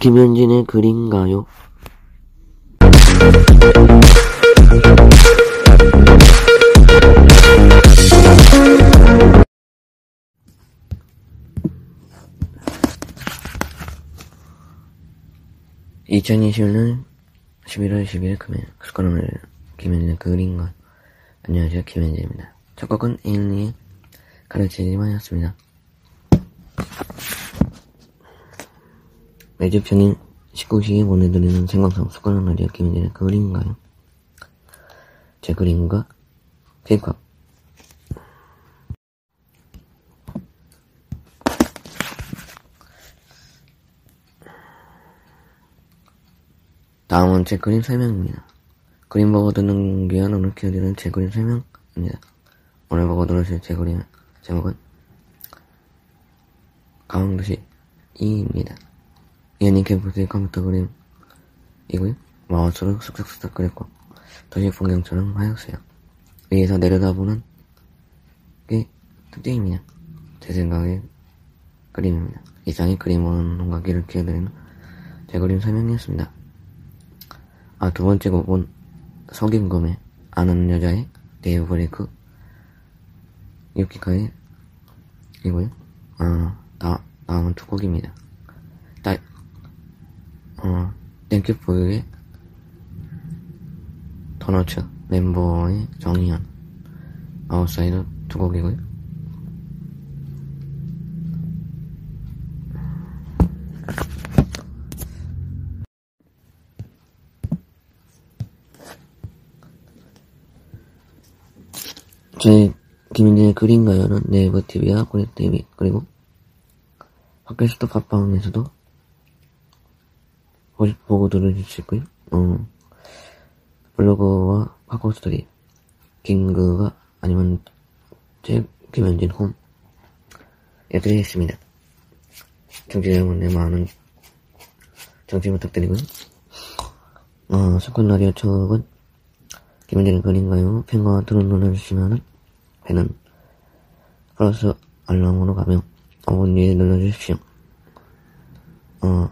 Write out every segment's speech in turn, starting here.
김현진의 글인가요? (2021년 11월 10일 금요일) 스코너를 김현진의 글인가요? 안녕하세요 김현진입니다. 첫 곡은 에일리의 가르치지만 였습니다. 매주 평일 19시에 보내드리는 생방송 습관한 라디오 김현진의 그림인가요? 제 그림과 케이팝 다음은 제 그림 설명입니다. 그림 보고 듣는 귀한 오늘 키워드는 제 그림 설명입니다. 오늘 보고 들으실 제 그림 제목은 강원도시 2입니다. 연인 캠프의 컴퓨터 그림이고요. 마우스로 쓱쓱쓱 그렸고 도시 풍경처럼 하였어요. 위에서 내려다보는 게 특징입니다. 제 생각의 그림입니다. 이상의 그림 보는 농가기를 키워드리는 제 그림 설명이었습니다. 아, 두 번째 곡은 석임검의 아는 여자의 데이브 브레이크 유키카의 이고요. 아, 다, 다음은 두 곡입니다. 따, 어, 땡큐 포유의 더너츠 멤버의 정희연 아웃사이더 두 곡이고요. 제 김인진의 그린가요는 네이버 TV와 고려 TV 그리고 팟캐스트 팟빵에서도 보고 들으실 수 있고요. 어, 블로그와 카카오 스토리, 킹그가 아니면 제 김현진 홈 여드리 있습니다. 정치 여러분의 많은 정치 부탁드리고요. 어, 스콘 라디오 척은 김현진의 그린가요? 팬과 드론 눌러주시면은 배는 플러스 알람으로 가며 5분 뒤에 눌러주십시오. 어,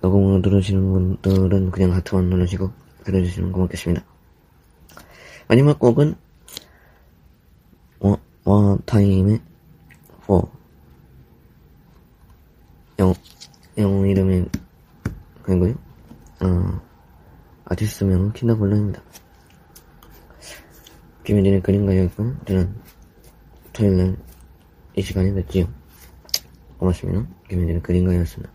녹음으로 들으시는 분들은 그냥 하트만 누르시고 들어주시면 고맙겠습니다. 마지막 곡은 워, 워타임의 4 영, 영어 이름이 그리고요 어, 아티스트명은 킨더블루입니다. 김현진의 그림가였고 저는 토요일날 이 시간에 뵙지요. 고맙습니다. 김현진의 그림가였습니다.